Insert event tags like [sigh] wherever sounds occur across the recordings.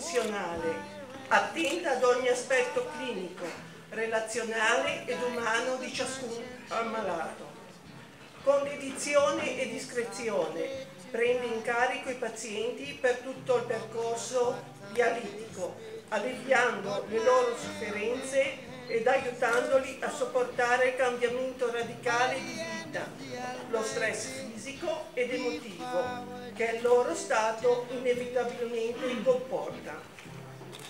professionale, attenta ad ogni aspetto clinico, relazionale ed umano di ciascun ammalato. Con dedizione e discrezione prende in carico i pazienti per tutto il percorso dialitico, alleviando le loro sofferenze ed aiutandoli a sopportare il cambiamento radicale di vita, lo stress fisico ed emotivo che il loro stato inevitabilmente comporta.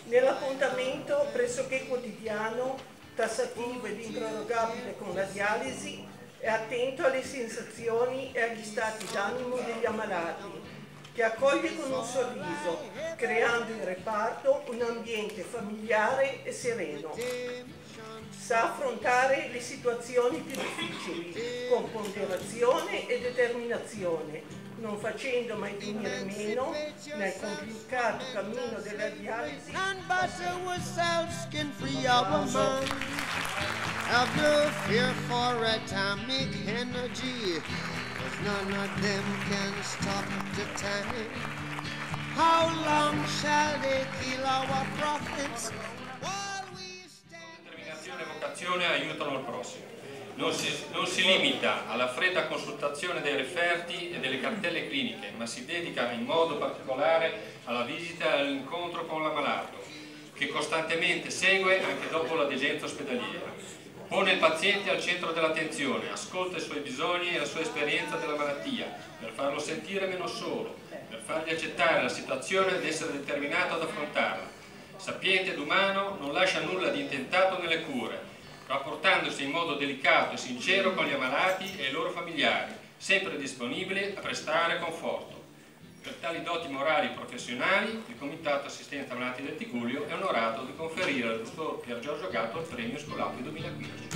Nell'appuntamento pressoché quotidiano, tassativo ed improrogabile con la dialisi, è attento alle sensazioni e agli stati d'animo degli ammalati, che accoglie con un sorriso, creando in reparto un ambiente familiare e sereno. Sa affrontare le situazioni più difficili con ponderazione e determinazione, non facendo mai venire meno nel complicato cammino della dialisi. Have no fear for atomic energy, cause none of them can stop the time. How long shall they kill our prophets? E vocazione aiutano il prossimo. Non si, non si limita alla fredda consultazione dei referti e delle cartelle cliniche, ma si dedica in modo particolare alla visita e all'incontro con l'ammalato, che costantemente segue anche dopo la degenza ospedaliera. Pone il paziente al centro dell'attenzione, ascolta i suoi bisogni e la sua esperienza della malattia, per farlo sentire meno solo, per fargli accettare la situazione ed essere determinato ad affrontarla. Sapiente ed umano, non lascia nulla di intentato nelle cure, rapportandosi in modo delicato e sincero con gli ammalati e i loro familiari, sempre disponibile a prestare conforto. Per tali doti morali e professionali, il Comitato Assistenza Malati del Tigullio è onorato di conferire al dottor Pier Giorgio Gatto il premio Scolapio 2015.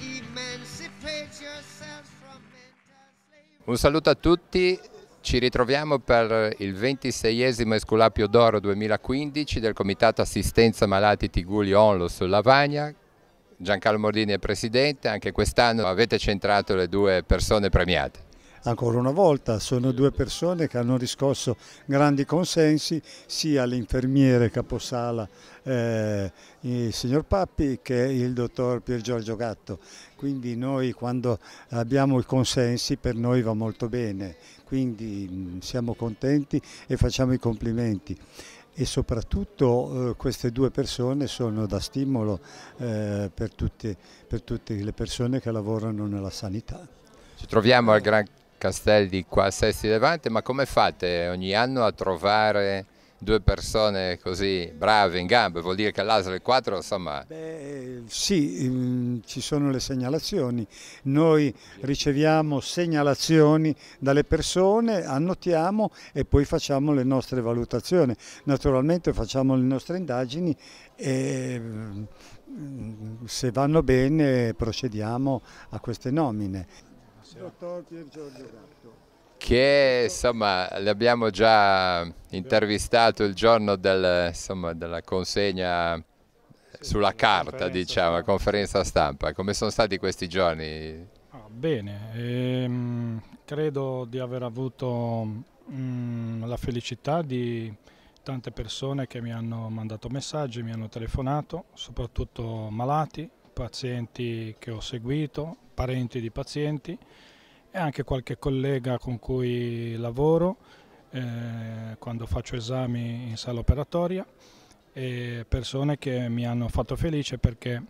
Emancipate yourselves from mental slavery. Un saluto a tutti, ci ritroviamo per il 26esimo Esculapio d'Oro 2015 del Comitato Assistenza Malati Tigulio Onlus Lavagna. Giancarlo Mordini è presidente, anche quest'anno avete centrato le due persone premiate. Ancora una volta sono due persone che hanno riscosso grandi consensi, sia l'infermiere caposala eh, il signor Pappi che il dottor Pier Giorgio Gatto. Quindi noi quando abbiamo i consensi per noi va molto bene, quindi mh, siamo contenti e facciamo i complimenti e soprattutto eh, queste due persone sono da stimolo eh, per, tutte, per tutte le persone che lavorano nella sanità. Ci troviamo al Gran Castel di qua a Sesti Levante, ma come fate ogni anno a trovare due persone così brave in gambe? Vuol dire che all'ASL 4 insomma Beh, sì, mm, ci sono le segnalazioni. Noi riceviamo segnalazioni dalle persone, annotiamo e poi facciamo le nostre valutazioni. Naturalmente facciamo le nostre indagini e mm, se vanno bene procediamo a queste nomine. Dottor Pier Giorgio Gatto. che insomma l'abbiamo già intervistato il giorno del, insomma, della consegna sulla carta, diciamo, a conferenza stampa. Come sono stati questi giorni? Ah, bene, ehm, credo di aver avuto mm, la felicità di tante persone che mi hanno mandato messaggi, mi hanno telefonato, soprattutto malati, pazienti che ho seguito, parenti di pazienti e anche qualche collega con cui lavoro eh, quando faccio esami in sala operatoria e persone che mi hanno fatto felice perché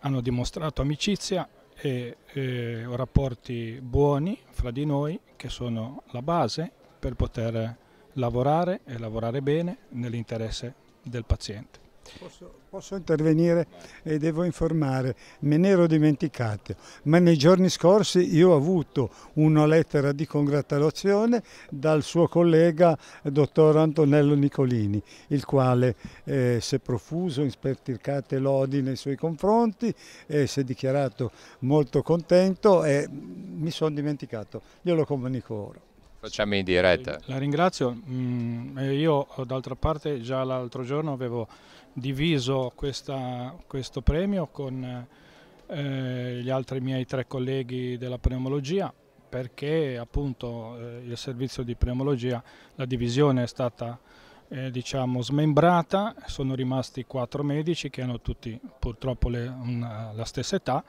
hanno dimostrato amicizia e eh, rapporti buoni fra di noi che sono la base per poter lavorare e lavorare bene nell'interesse del paziente. Posso, posso intervenire e devo informare, me ne ero dimenticato, ma nei giorni scorsi io ho avuto una lettera di congratulazione dal suo collega dottor Antonello Nicolini, il quale eh, si è profuso in sperticate lodi nei suoi confronti e si è dichiarato molto contento e mi sono dimenticato, glielo comunico ora. Facciamo in diretta. La ringrazio, mm, io d'altra parte già l'altro giorno avevo diviso questa, questo premio con eh, gli altri miei tre colleghi della pneumologia perché appunto eh, il servizio di pneumologia, la divisione è stata eh, diciamo smembrata, sono rimasti quattro medici che hanno tutti purtroppo le, una, la stessa età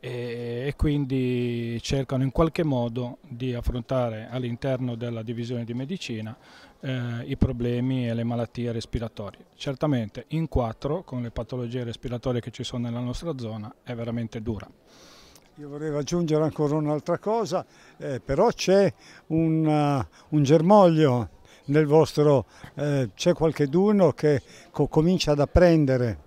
e, e, quindi cercano in qualche modo di affrontare all'interno della divisione di medicina eh, i problemi e le malattie respiratorie. Certamente in quattro, con le patologie respiratorie che ci sono nella nostra zona, è veramente dura. Io vorrei aggiungere ancora un'altra cosa, eh, però c'è un, uh, un germoglio nel vostro, eh, c'è qualcheduno che co comincia ad apprendere.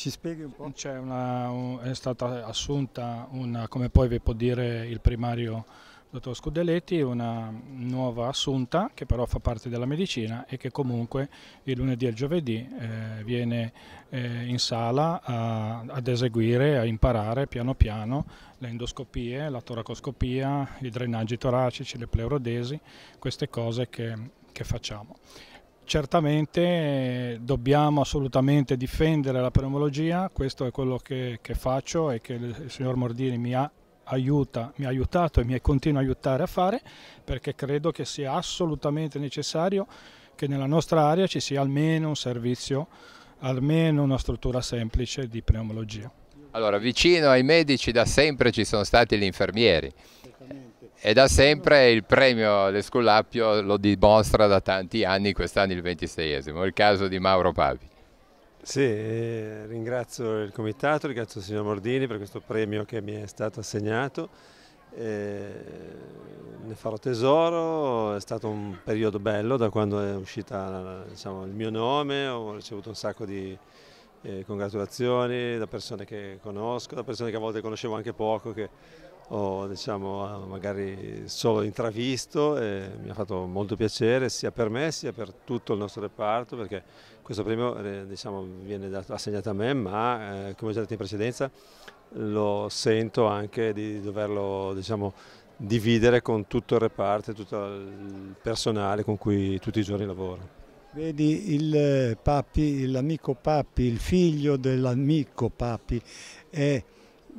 Ci spieghi un po'? Una, un, è stata assunta, una, come poi vi può dire il primario dottor Scudeletti, una nuova assunta che però fa parte della medicina e che comunque il lunedì e il giovedì eh, viene eh, in sala a, ad eseguire, a imparare piano piano le endoscopie, la toracoscopia, i drenaggi toracici, le pleurodesi, queste cose che, che facciamo. Certamente eh, dobbiamo assolutamente difendere la pneumologia, questo è quello che, che faccio e che il signor Mordini mi ha aiuta, mi ha aiutato e mi continua a aiutare a fare perché credo che sia assolutamente necessario che nella nostra area ci sia almeno un servizio, almeno una struttura semplice di pneumologia. Allora, vicino ai medici da sempre ci sono stati gli infermieri e da sempre il premio dell'Esculappio lo dimostra da tanti anni, quest'anno il 26esimo, il caso di Mauro Pavi. Sì, eh, ringrazio il comitato, ringrazio il signor Mordini per questo premio che mi è stato assegnato. Eh, ne farò tesoro, è stato un periodo bello da quando è uscita diciamo, il mio nome, ho ricevuto un sacco di eh, congratulazioni da persone che conosco, da persone che a volte conoscevo anche poco, che ho diciamo, magari solo intravisto e mi ha fatto molto piacere sia per me sia per tutto il nostro reparto perché questo premio eh, diciamo, viene assegnato a me ma eh, come ho già detto in precedenza lo sento anche di doverlo diciamo, dividere con tutto il reparto e tutto il personale con cui tutti i giorni lavoro. Vedi il Papi, l'amico Papi, il figlio dell'amico Papi è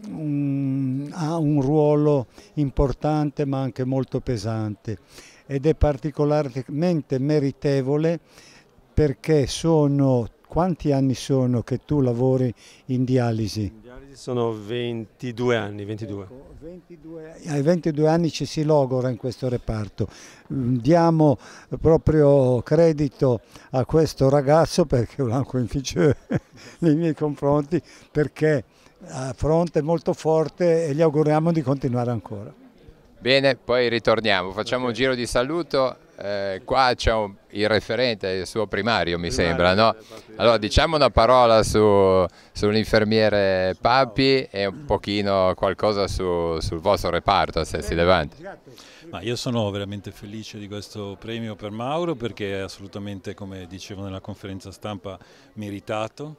un, ha un ruolo importante ma anche molto pesante ed è particolarmente meritevole perché sono quanti anni sono che tu lavori in dialisi? In dialisi sono 22 anni. 22. Ecco, 22, ai 22 anni ci si logora in questo reparto. Diamo proprio credito a questo ragazzo perché [laughs] è un ancoinficio nei miei confronti perché a fronte molto forte e gli auguriamo di continuare ancora. Bene, poi ritorniamo, facciamo un giro di saluto, eh, qua c'è il referente, il suo primario mi sembra, no? Allora diciamo una parola su, sull'infermiere Papi e un pochino qualcosa su, sul vostro reparto, se si Levante. Ma io sono veramente felice di questo premio per Mauro perché è assolutamente, come dicevo nella conferenza stampa, meritato.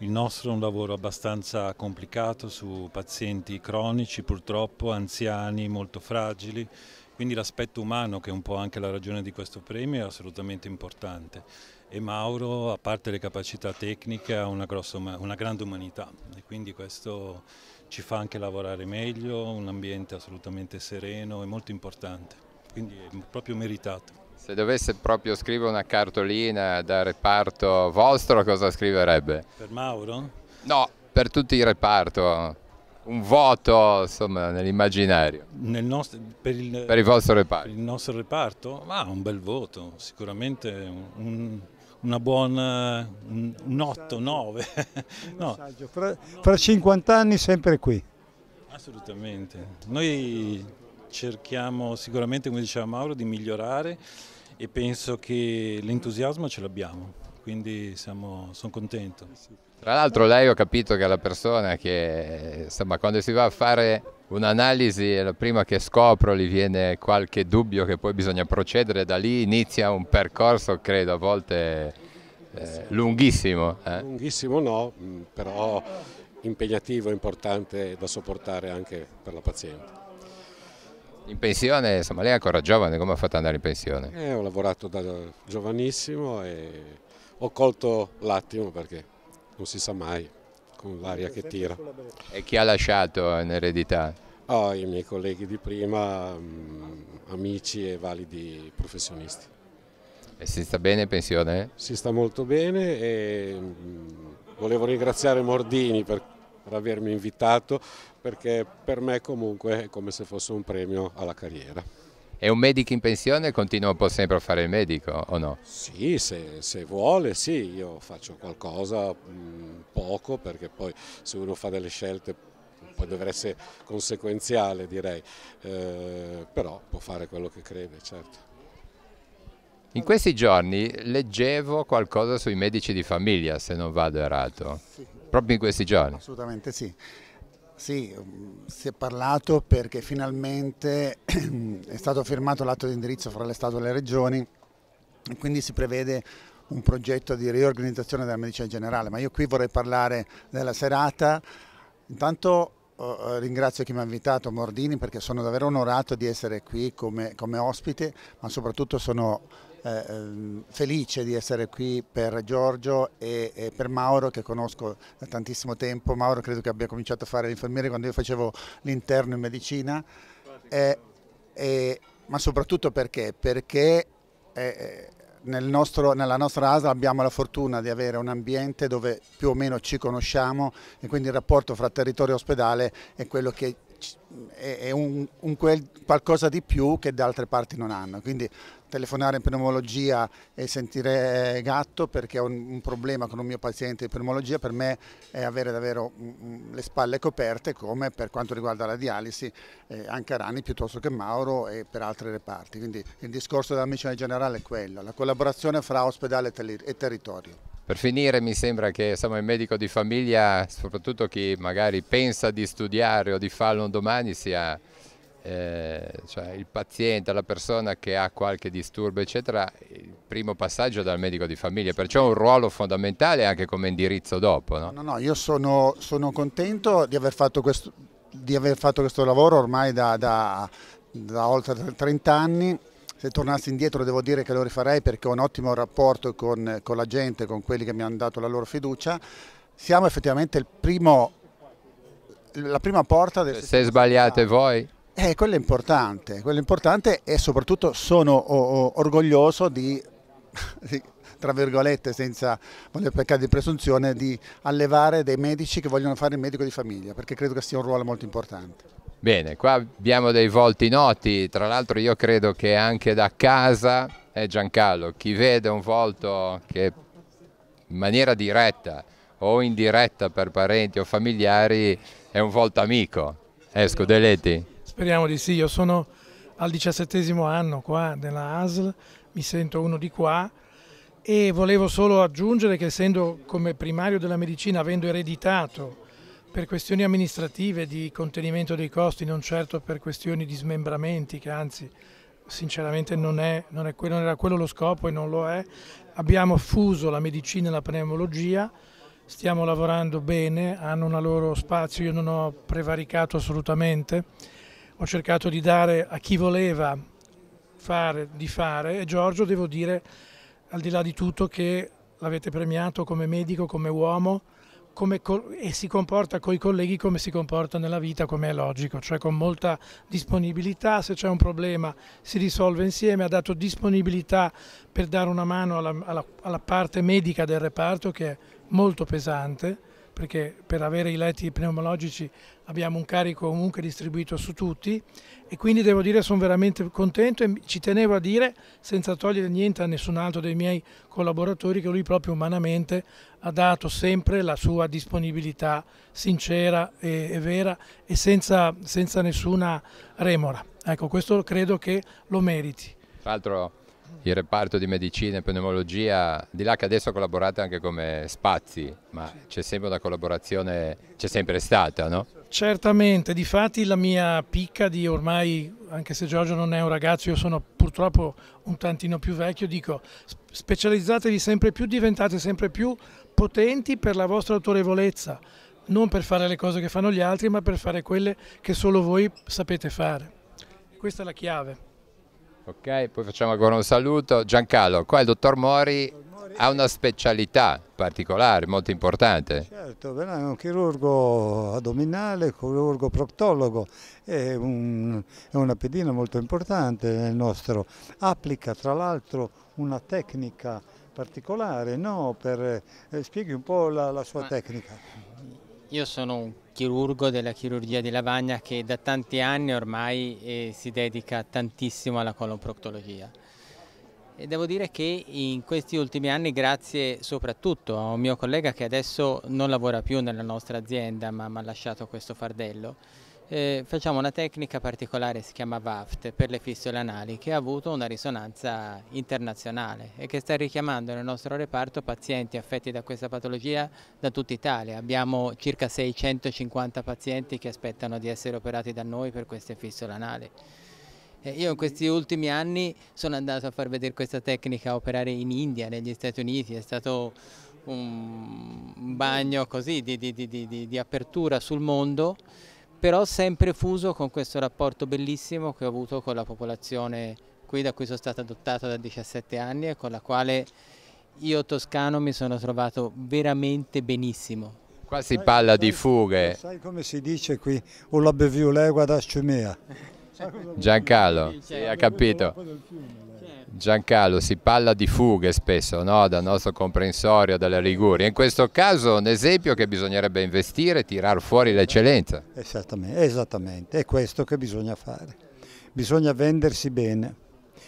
Il nostro è un lavoro abbastanza complicato su pazienti cronici purtroppo, anziani, molto fragili, quindi l'aspetto umano che è un po' anche la ragione di questo premio è assolutamente importante. E Mauro, a parte le capacità tecniche, ha una, grossa, una grande umanità. E quindi questo ci fa anche lavorare meglio, un ambiente assolutamente sereno e molto importante, quindi è proprio meritato. Se dovesse proprio scrivere una cartolina da reparto vostro, cosa scriverebbe? Per Mauro? No, per tutto il reparto. Un voto, insomma, nell'immaginario. Nel per, il, per, il, vostro reparto? Per il nostro reparto? Ah, un bel voto, sicuramente un, una buona, un, un 8, 9. no. fra, fra 50 anni sempre qui. Assolutamente. Noi cerchiamo sicuramente, come diceva Mauro, di migliorare e penso che l'entusiasmo ce l'abbiamo, quindi siamo, sono contento. Tra l'altro lei ho capito che è la persona che insomma, quando si va a fare un'analisi è la prima che scopro, gli viene qualche dubbio che poi bisogna procedere, da lì inizia un percorso credo a volte eh, lunghissimo. Eh? Lunghissimo no, però impegnativo e importante da sopportare anche per la paziente. In pensione, insomma, lei è ancora giovane, come ha fatto ad andare in pensione? Eh, ho lavorato da giovanissimo e ho colto l'attimo perché non si sa mai con l'aria che tira. E chi ha lasciato in eredità? Oh, I miei colleghi di prima, mh, amici e validi professionisti. E si sta bene in pensione? Si sta molto bene e mh, volevo ringraziare Mordini per, per avermi invitato perché per me comunque è come se fosse un premio alla carriera. E un medico in pensione continua un po' sempre a fare il medico o no? Sì, se, se vuole, sì, io faccio qualcosa, mh, poco, perché poi se uno fa delle scelte poi deve essere conseguenziale direi, eh, però può fare quello che crede, certo. In questi giorni leggevo qualcosa sui medici di famiglia, se non vado errato, proprio in questi giorni. Assolutamente sì. Sì, si è parlato perché finalmente [clears throat] è stato firmato l'atto di indirizzo fra le Stato e le Regioni e quindi si prevede un progetto di riorganizzazione della medicina generale, ma io qui vorrei parlare della serata. Intanto eh, ringrazio chi mi ha invitato, Mordini, perché sono davvero onorato di essere qui come, come ospite, ma soprattutto sono eh, ehm, felice di essere qui per Giorgio e, e, per Mauro che conosco da tantissimo tempo. Mauro credo che abbia cominciato a fare l'infermiere quando io facevo l'interno in medicina, eh, eh, ma soprattutto perché? Perché eh, nel nostro, nella nostra ASL abbiamo la fortuna di avere un ambiente dove più o meno ci conosciamo e quindi il rapporto fra territorio e ospedale è quello che è un, un quel, qualcosa di più che da altre parti non hanno. Quindi telefonare in pneumologia e sentire gatto perché ho un, un problema con un mio paziente di pneumologia per me è avere davvero um, le spalle coperte come per quanto riguarda la dialisi eh, anche a Rani piuttosto che Mauro e per altri reparti. Quindi il discorso della medicina generale è quello, la collaborazione fra ospedale e territorio. Per finire mi sembra che insomma, il medico di famiglia, soprattutto chi magari pensa di studiare o di farlo un domani, sia eh, cioè il paziente, la persona che ha qualche disturbo eccetera, il primo passaggio dal medico di famiglia, perciò un ruolo fondamentale anche come indirizzo dopo. No, no, no io sono, sono contento di aver, questo, di aver, fatto questo, lavoro ormai da, da, da oltre 30 anni se tornassi indietro devo dire che lo rifarei perché ho un ottimo rapporto con, con la gente, con quelli che mi hanno dato la loro fiducia. Siamo effettivamente primo, la prima porta del Se sbagliate voi? Eh, quello è importante, quello è importante e soprattutto sono orgoglioso di, [laughs] di, tra virgolette, senza voler peccare di presunzione, di allevare dei medici che vogliono fare il medico di famiglia, perché credo che sia un ruolo molto importante. Bene, qua abbiamo dei volti noti, tra l'altro io credo che anche da casa, eh Giancarlo, chi vede un volto che in maniera diretta o indiretta per parenti o familiari è un volto amico. Eh, Scudeletti? Speriamo di sì, io sono al diciassettesimo anno qua nella ASL, mi sento uno di qua e volevo solo aggiungere che essendo come primario della medicina, avendo ereditato per questioni amministrative di contenimento dei costi, non certo per questioni di smembramenti, che anzi sinceramente non, è, non, è, non era quello lo scopo e non lo è. Abbiamo fuso la medicina e la pneumologia, stiamo lavorando bene, hanno un loro spazio, io non ho prevaricato assolutamente, ho cercato di dare a chi voleva fare di fare e Giorgio devo dire al di là di tutto che l'avete premiato come medico, come uomo, come, e si comporta con i colleghi come si comporta nella vita, come è logico, cioè con molta disponibilità, se c'è un problema si risolve insieme, ha dato disponibilità per dare una mano alla, alla, alla parte medica del reparto che è molto pesante, perché per avere i letti pneumologici abbiamo un carico comunque distribuito su tutti e quindi devo dire sono veramente contento e ci tenevo a dire senza togliere niente a nessun altro dei miei collaboratori che lui proprio umanamente ha dato sempre la sua disponibilità sincera e, e vera e senza, senza nessuna remora. Ecco, questo credo che lo meriti. Tra l'altro il reparto di medicina e pneumologia, di là che adesso collaborate anche come spazi, ma c'è sempre una collaborazione, c'è sempre stata, no? Certamente, difatti la mia picca di ormai, anche se Giorgio non è un ragazzo, io sono purtroppo un tantino più vecchio, dico specializzatevi sempre più, diventate sempre più potenti per la vostra autorevolezza, non per fare le cose che fanno gli altri, ma per fare quelle che solo voi sapete fare. Questa è la chiave. Ok, poi facciamo ancora un saluto. Giancarlo, qua il dottor Mori ha una specialità particolare, molto importante. Certo, è un chirurgo addominale, chirurgo proctologo, è, un, è una pedina molto importante nel nostro. Applica tra l'altro una tecnica particolare, no? Per, eh, spieghi un po' la, la sua Ma tecnica. Io sono un chirurgo della chirurgia di lavagna che da tanti anni ormai eh, si dedica tantissimo alla colonproctologia. E devo dire che in questi ultimi anni, grazie soprattutto a un mio collega che adesso non lavora più nella nostra azienda ma mi ha lasciato questo fardello, eh, facciamo una tecnica particolare, si chiama VAFT, per le fistole anali, che ha avuto una risonanza internazionale e che sta richiamando nel nostro reparto pazienti affetti da questa patologia da tutta Italia. Abbiamo circa 650 pazienti che aspettano di essere operati da noi per queste fistole anali. Eh, Io in questi ultimi anni sono andato a far vedere questa tecnica a operare in India, negli Stati Uniti, è stato un bagno così di, di- di- di- apertura sul mondo, però sempre fuso con questo rapporto bellissimo che ho avuto con la popolazione qui da cui sono stato adottato da 17 anni e con la quale io toscano mi sono trovato veramente benissimo. Qua si parla di fughe. Sai come si dice qui? O la beviu l'egua da scimea. Giancarlo, sì, ha capito. Giancarlo, si parla di fughe spesso no? dal nostro comprensorio della Liguria. In questo caso un esempio che bisognerebbe investire e tirar fuori l'eccellenza. Esattamente, esattamente, è questo che bisogna fare. Bisogna vendersi bene.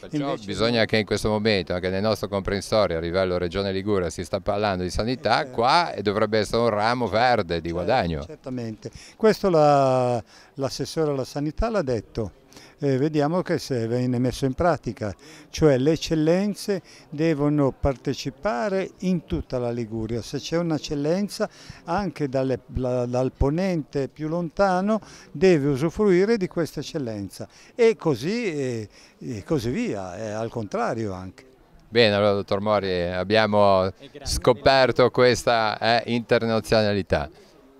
Perciò Invece- bisogna che in questo momento, anche nel nostro comprensorio a livello Regione Liguria, si sta parlando di sanità, qua dovrebbe essere un ramo verde di guadagno. Certamente. Questo la- l'assessore alla sanità l'ha detto. Eh, vediamo che se viene messo in pratica, cioè le eccellenze devono partecipare in tutta la Liguria, se c'è un'eccellenza anche dalle- la- dal ponente più lontano deve usufruire di questa eccellenza e così, eh, e così via, e al contrario anche. Bene, allora dottor Mori, abbiamo scoperto questa eh, internazionalità.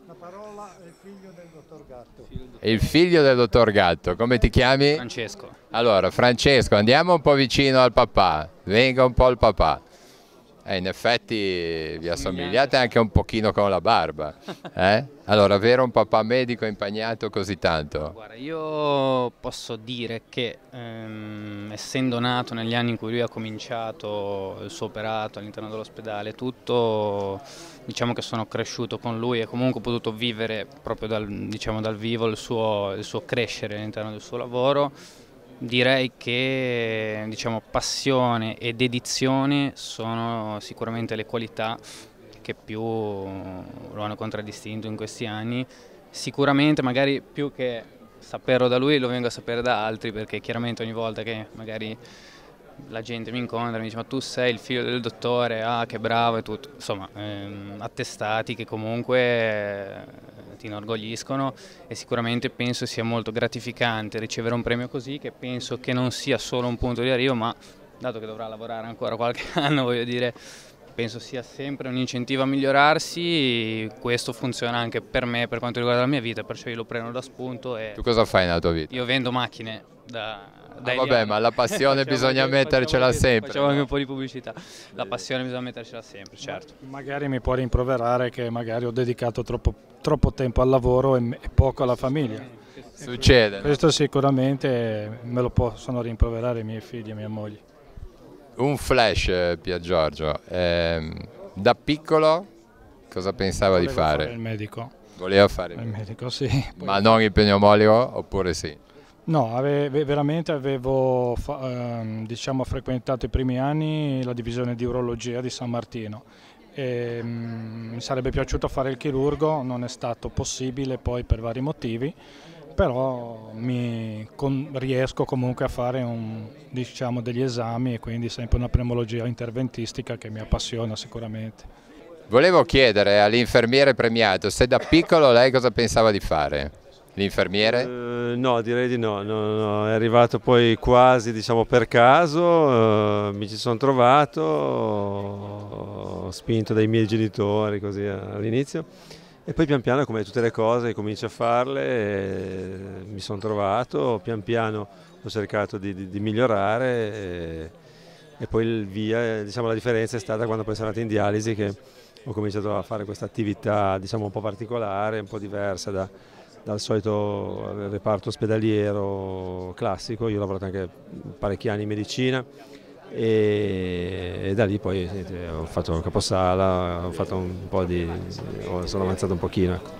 La parola è il figlio del dottor Gatto. Il figlio del dottor Gatto, come ti chiami? Francesco. Allora, Francesco, andiamo un po' vicino al papà, venga un po' il papà. Eh, in effetti vi assomigliate anche un pochino con la barba. [laughs] eh? Allora, avere un papà medico impagnato così tanto. Guarda, io posso dire che ehm, essendo nato negli anni in cui lui ha cominciato il suo operato all'interno dell'ospedale, tutto, diciamo che sono cresciuto con lui e comunque ho potuto vivere proprio dal, diciamo, dal vivo il suo, il suo crescere all'interno del suo lavoro. Direi che diciamo, passione e dedizione sono sicuramente le qualità che più lo hanno contraddistinto in questi anni. Sicuramente magari più che saperlo da lui lo vengo a sapere da altri perché chiaramente ogni volta che magari la gente mi incontra mi dice ma tu sei il figlio del dottore, ah che bravo e tutto, insomma ehm, attestati che comunque ti inorgogliscono e sicuramente penso sia molto gratificante ricevere un premio così che penso che non sia solo un punto di arrivo ma dato che dovrà lavorare ancora qualche [laughs] anno voglio dire penso sia sempre un incentivo a migliorarsi, questo funziona anche per me per quanto riguarda la mia vita, perciò io lo prendo da spunto e Tu cosa fai nella tua vita? io vendo macchine da, dai Ah, vabbè, ma la passione [laughs] bisogna anche- mettercela facciamo sempre, Facciamo anche no? un po' di pubblicità. La passione bisogna mettercela sempre, certo. Magari mi può rimproverare che magari ho dedicato troppo, troppo tempo al lavoro e, e poco alla famiglia. Succede, no? Questo sicuramente me lo possono rimproverare i miei figli e mia moglie. Un flash, eh, Pier Giorgio. Ehm, da piccolo cosa pensava di Volevo fare? fare il medico. Voleva fare Il medico, sì. Ma non il pneumologo oppure sì? No, ave- ve- veramente avevo ehm, diciamo, frequentato i primi anni la divisione di urologia di San Martino. E, mm, mi sarebbe piaciuto fare il chirurgo, non è stato possibile poi per vari motivi, però con- riesco comunque a fare un- diciamo, degli esami e quindi sempre una pneumologia interventistica che mi appassiona sicuramente. Volevo chiedere all'infermiere premiato se da piccolo lei cosa pensava di fare? L'infermiere? Eh, no, direi di no. no, no, è arrivato poi quasi diciamo, per caso, eh, mi ci sono trovato, spinto dai miei genitori così all'inizio e poi pian piano come tutte le cose comincio a farle, mi sono trovato, pian piano ho cercato di, di, di migliorare e, e, poi il via, diciamo, la differenza è stata quando poi sono andato in dialisi che ho cominciato a fare questa attività diciamo, un po' particolare, un po' diversa da, dal solito reparto ospedaliero classico, io ho lavorato anche parecchi anni in medicina e, e da lì poi ho fatto un caposala, ho fatto un po' di, sono avanzato un pochino. Ecco.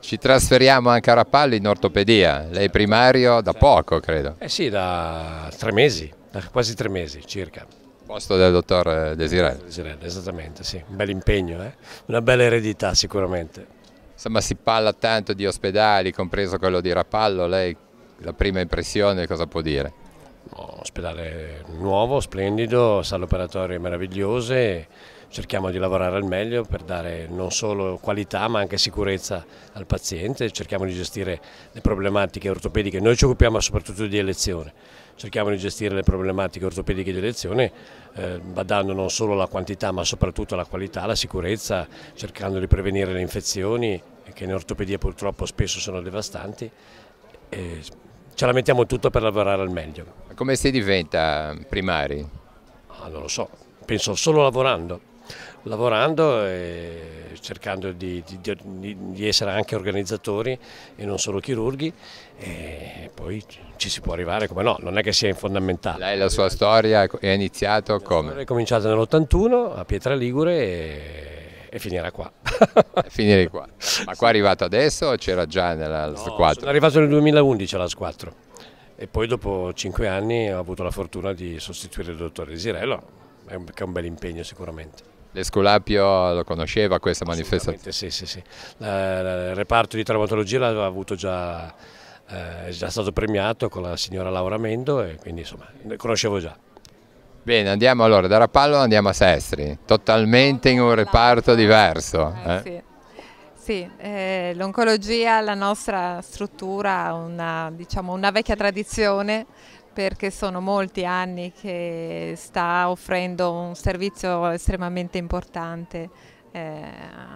Ci trasferiamo anche a Rapallo in ortopedia, lei primario da poco credo. Eh sì, da tre mesi, da quasi tre mesi circa. Posto del dottor Desirelli. Desirelli, esattamente, sì, un bel impegno, eh? una bella eredità sicuramente. Insomma si parla tanto di ospedali, compreso quello di Rapallo, lei la prima impressione cosa può dire? No, ospedale nuovo, splendido, sale operatorie meravigliose, cerchiamo di lavorare al meglio per dare non solo qualità ma anche sicurezza al paziente, cerchiamo di gestire le problematiche ortopediche, noi ci occupiamo soprattutto di elezione, cerchiamo di gestire le problematiche ortopediche di elezione eh, badando non solo alla quantità ma soprattutto alla qualità, alla sicurezza, cercando di prevenire le infezioni che in ortopedia purtroppo spesso sono devastanti. E ce la mettiamo tutto per lavorare al meglio. Come si diventa primari? Ah, non lo so, penso solo lavorando, lavorando e cercando di, di, di, essere anche organizzatori e non solo chirurghi e poi ci si può arrivare come no, non è che sia fondamentale. Lei la sua storia è iniziata come? È cominciata nell'81 a Pietra Ligure e e finirà qua. [laughs] Finire qua. Ma qua è arrivato adesso o c'era già nella no, S4? Sono arrivato nel 2011 alla S4 e poi dopo cinque anni ho avuto la fortuna di sostituire il dottor Desirello, che è un bel impegno sicuramente. L'Esculapio lo conosceva questa manifestazione? Sì, sì, sì. il reparto di traumatologia l'aveva avuto già, eh, è già stato premiato con la signora Laura Mendo e quindi insomma ne conoscevo già. Bene, andiamo allora da Rapallo andiamo a Sestri, totalmente in un reparto diverso. Eh, eh? Sì, sì eh, l'oncologia, la nostra struttura ha una, diciamo, una vecchia tradizione perché sono molti anni che sta offrendo un servizio estremamente importante eh,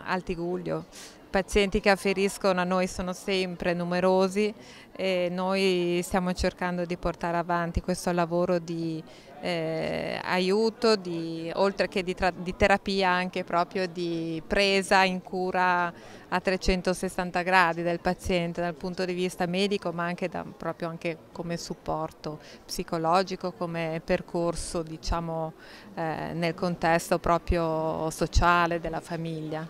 al Tiguglio. I pazienti che afferiscono a noi sono sempre numerosi e noi stiamo cercando di portare avanti questo lavoro di eh, aiuto, di, oltre che di, di, terapia anche proprio di presa in cura a 360 gradi del paziente dal punto di vista medico ma anche da, proprio anche come supporto psicologico, come percorso diciamo, eh, nel contesto proprio sociale della famiglia.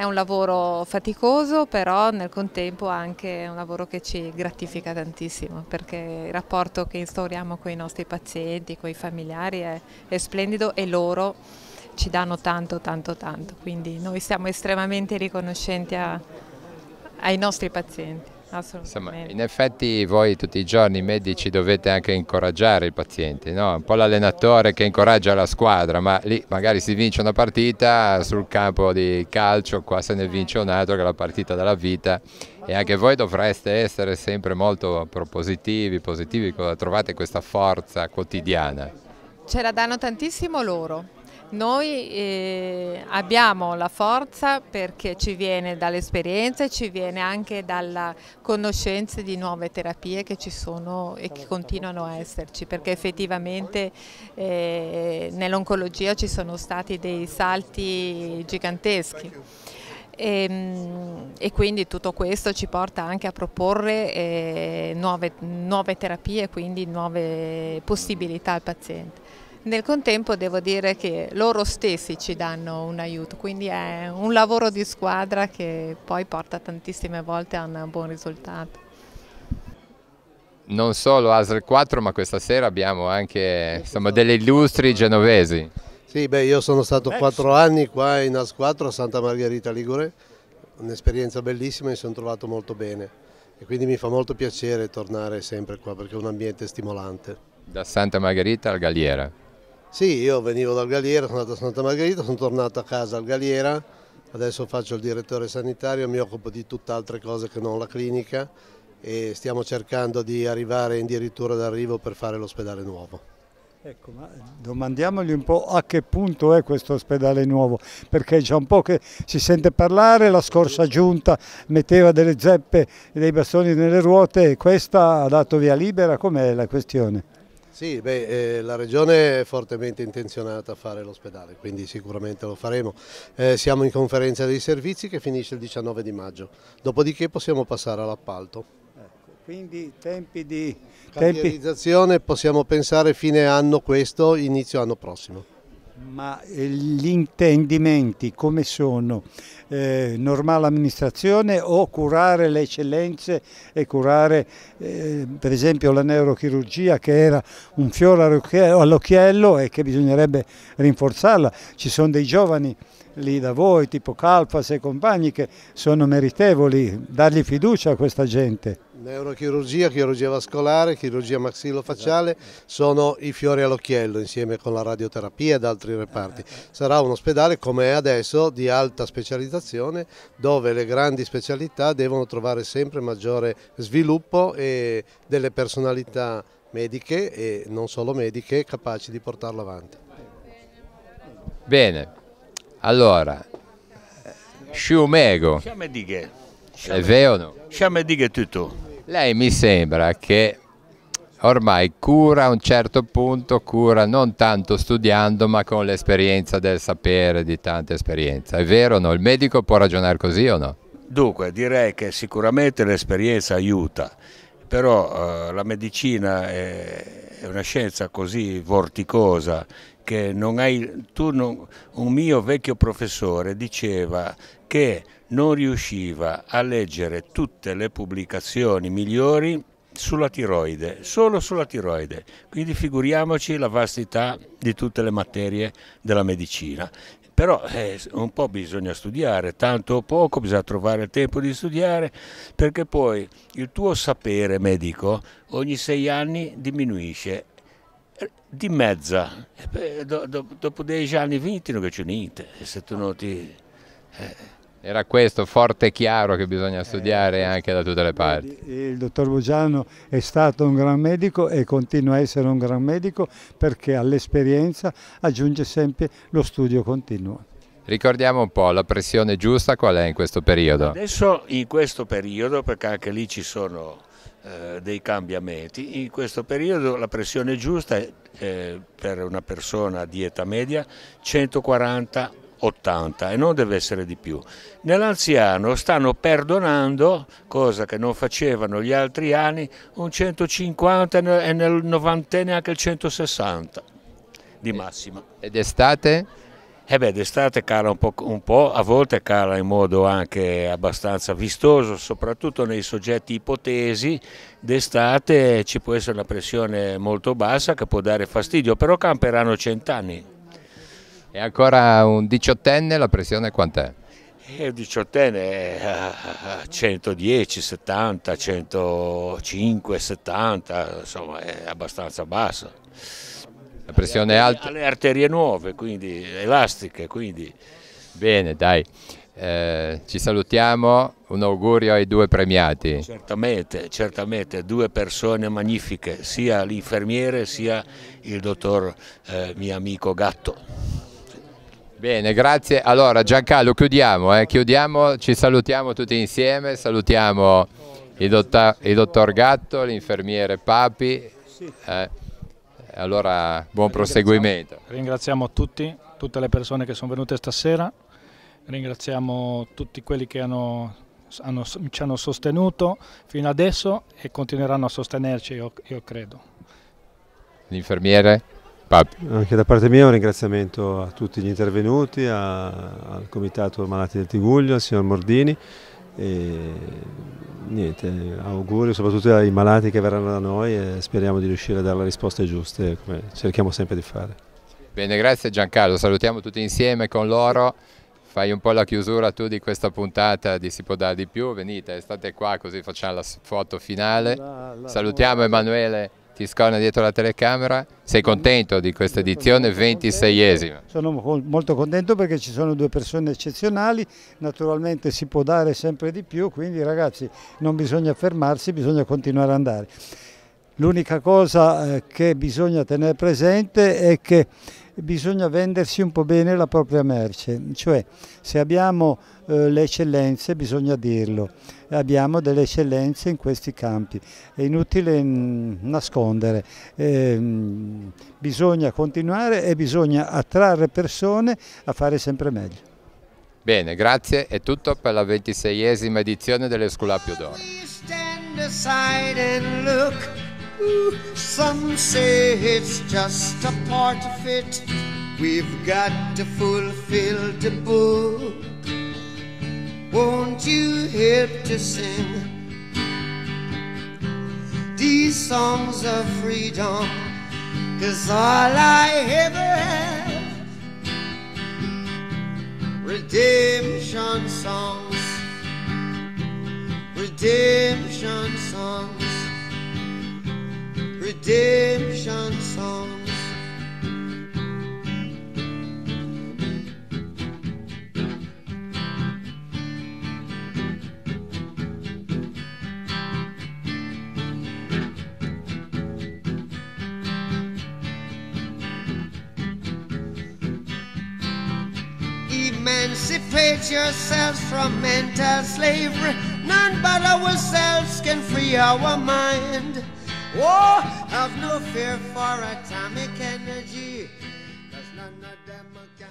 È un lavoro faticoso, però nel contempo anche un lavoro che ci gratifica tantissimo, perché il rapporto che instauriamo con i nostri pazienti, con i familiari è, è splendido e loro ci danno tanto, tanto, tanto. Quindi noi siamo estremamente riconoscenti a, ai nostri pazienti. Insomma, in effetti voi tutti i giorni i medici dovete anche incoraggiare il paziente, no? un po' l'allenatore che incoraggia la squadra, ma lì magari si vince una partita sul campo di calcio, qua se ne vince un'altra che è la partita della vita e anche voi dovreste essere sempre molto propositivi, positivi, trovate questa forza quotidiana. Ce la danno tantissimo loro, noi eh, abbiamo la forza perché ci viene dall'esperienza e ci viene anche dalla conoscenza di nuove terapie che ci sono e che continuano a esserci, perché effettivamente eh, nell'oncologia ci sono stati dei salti giganteschi. E, ehm, e, quindi tutto questo ci porta anche a proporre eh, nuove, nuove terapie, quindi nuove possibilità al paziente. Nel contempo devo dire che loro stessi ci danno un aiuto, quindi è un lavoro di squadra che poi porta tantissime volte a un buon risultato. Non solo ASL 4 ma questa sera abbiamo anche insomma, delle illustri genovesi. Sì, beh, io sono stato quattro anni qua in AS 4 a Santa Margherita Ligure, un'esperienza bellissima e mi sono trovato molto bene e quindi mi fa molto piacere tornare sempre qua perché è un ambiente stimolante. Da Santa Margherita al Galliera? Sì, io venivo dal Galliera, sono andato a Santa Margherita, sono tornato a casa al Galliera, adesso faccio il direttore sanitario, mi occupo di tutt'altre cose che non la clinica e stiamo cercando di arrivare addirittura d'arrivo per fare l'ospedale nuovo. Ecco, ma domandiamogli un po' a che punto è questo ospedale nuovo, perché c'è un po' che si sente parlare, la scorsa giunta metteva delle zeppe e dei bastoni nelle ruote e questa ha dato via libera, com'è la questione? Sì, beh, eh, la Regione è fortemente intenzionata a fare l'ospedale, quindi sicuramente lo faremo. Eh, siamo in conferenza dei servizi che finisce il 19 di maggio, dopodiché possiamo passare all'appalto. Ecco, quindi tempi di... Cantierizzazione possiamo pensare fine anno questo, inizio anno prossimo. Ma eh, gli intendimenti come sono? Eh, normale amministrazione o curare le eccellenze e curare eh, per esempio la neurochirurgia che era un fiore all'occhiello e che bisognerebbe rinforzarla. Ci sono dei giovani lì da voi, tipo Calfas e compagni, che sono meritevoli, dargli fiducia a questa gente. Neurochirurgia, chirurgia vascolare, chirurgia maxillofacciale sono i fiori all'occhiello insieme con la radioterapia ed altri reparti. Sarà un ospedale come è adesso di alta specializzazione dove le grandi specialità devono trovare sempre maggiore sviluppo e delle personalità mediche e non solo mediche capaci di portarlo avanti. Bene, allora, Sciumego, è vero o no? Sciame di che tutto. Lei mi sembra che ormai cura a un certo punto, cura non tanto studiando ma con l'esperienza del sapere, di tanta esperienza. È vero o no? Il medico può ragionare così o no? Dunque, direi che sicuramente l'esperienza aiuta, però eh, la medicina è, è una scienza così vorticosa che non hai, tu non, un mio vecchio professore diceva che non riusciva a leggere tutte le pubblicazioni migliori sulla tiroide, solo sulla tiroide, quindi figuriamoci la vastità di tutte le materie della medicina. Però eh, un po' bisogna studiare, tanto o poco bisogna trovare il tempo di studiare, perché poi il tuo sapere medico ogni sei anni diminuisce di mezza, e do, do, dopo dieci anni vinti non c'è niente, se tu non ti... Eh. Era questo forte e chiaro che bisogna studiare eh, anche da tutte le parti. Il dottor Bugiano è stato un gran medico e continua a essere un gran medico perché all'esperienza aggiunge sempre lo studio continuo. Ricordiamo un po' la pressione giusta qual è in questo periodo? Adesso in questo periodo, perché anche lì ci sono eh, dei cambiamenti. In questo periodo la pressione giusta è eh, per una persona di età media 140 80 e non deve essere di più. Nell'anziano stanno perdonando, cosa che non facevano gli altri anni, un 150 e nel novantenne anche il 160 di massima. Ed estate? Eh beh, d'estate cala un po', un po', a volte cala in modo anche abbastanza vistoso, soprattutto nei soggetti ipotesi. D'estate ci può essere una pressione molto bassa che può dare fastidio, però camperanno cent'anni. E ancora un diciottenne, la pressione quant'è? Il eh, diciottenne è a 110, 70, 105, 70, insomma è abbastanza bassa. La pressione è alta? Ha le arterie nuove, quindi elastiche. Quindi. Bene, dai. Eh, ci salutiamo, un augurio ai due premiati. Certamente, certamente, due persone magnifiche, sia l'infermiere sia il dottor eh, mio amico Gatto. Bene, grazie. Allora Giancarlo, chiudiamo, eh? chiudiamo, ci salutiamo tutti insieme, salutiamo il dottor, il dottor Gatto, l'infermiere Papi. Allora, buon proseguimento. Ringraziamo tutti, tutte le persone che sono venute stasera, ringraziamo tutti quelli che hanno, hanno, ci hanno sostenuto fino adesso e continueranno a sostenerci, io, io credo. L'infermiere? Papi. Anche da parte mia un ringraziamento a tutti gli intervenuti, a, al Comitato Malati del Tiguglio, al signor Mordini e niente, auguri soprattutto ai malati che verranno da noi e speriamo di riuscire a dare le risposte giuste come cerchiamo sempre di fare. Bene, grazie Giancarlo, salutiamo tutti insieme con loro. Fai un po' la chiusura tu di questa puntata di Si può dare di più, venite, state qua così facciamo la foto finale. Salutiamo Emanuele Tiscona dietro la telecamera. Sei contento di questa edizione 26esima? Sono molto contento perché ci sono due persone eccezionali, naturalmente si può dare sempre di più, quindi ragazzi non bisogna fermarsi, bisogna continuare ad andare. L'unica cosa eh, che bisogna tenere presente è che bisogna vendersi un po' bene la propria merce, cioè se abbiamo le eccellenze bisogna dirlo, abbiamo delle eccellenze in questi campi, è inutile mh, nascondere, eh, bisogna continuare e bisogna attrarre persone a fare sempre meglio. Bene, grazie, è tutto per la ventiseiesima edizione dell'Esculapio d'Oro. Some say it's just a part of it. We've got to fulfill the book. Won't you help to sing these songs of freedom? Cause all I ever have redemption songs, redemption songs redemption songs. Emancipate yourselves from mental slavery. None but ourselves can free our mind. Oh, have no fear for atomic energy, cause none of them can.